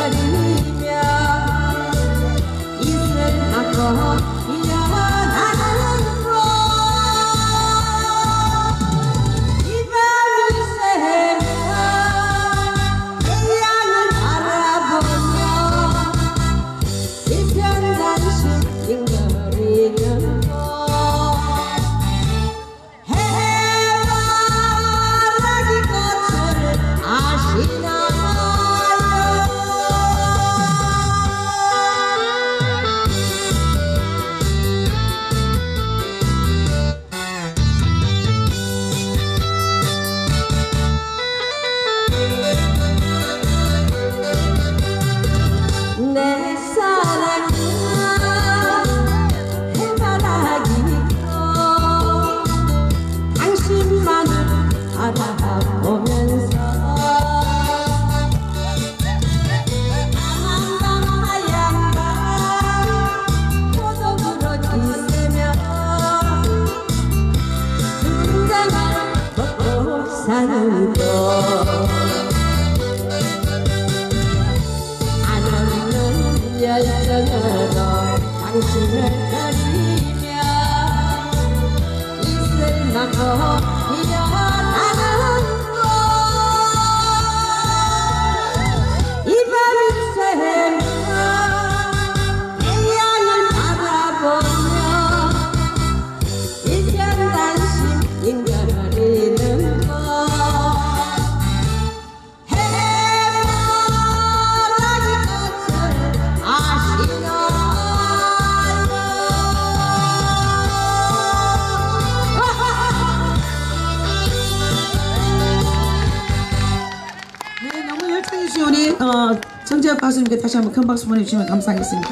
的黎明一声那个 안 울어 안 웃는 열정으로 당신을 시온의 어, 정재혁 가수님께 다시 한번 큰 박수 보내주시면 감사하겠습니다.